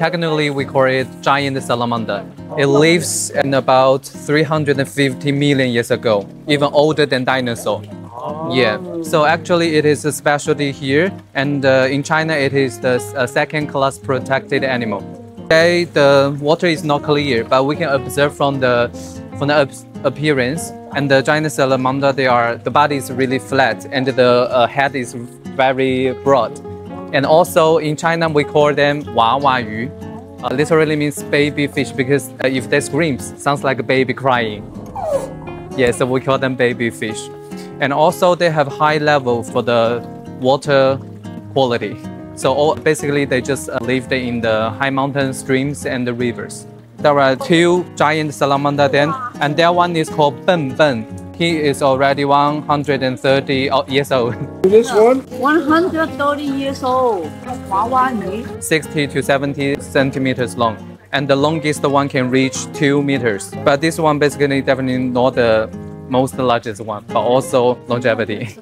Technically, we call it giant salamander. It lives in about 350 million years ago, even older than dinosaur. Yeah, so actually it is a specialty here, and uh, in China it is the uh, second class protected animal. Today the water is not clear, but we can observe from the from the appearance and the giant salamander, they are the body is really flat and the uh, head is very broad. And also in China we call them Wa Wa Yu. Uh, literally means baby fish because uh, if they screams, sounds like a baby crying. Yeah, so we call them baby fish and also they have high level for the water quality. So all, basically they just uh, live in the high mountain streams and the rivers. There are two giant salamander then, and that one is called Ben Ben. He is already 130 years old. This one? 130 years old. 60 to 70 centimeters long. And the longest one can reach 2 meters. But this one basically definitely not the most largest one, but also longevity.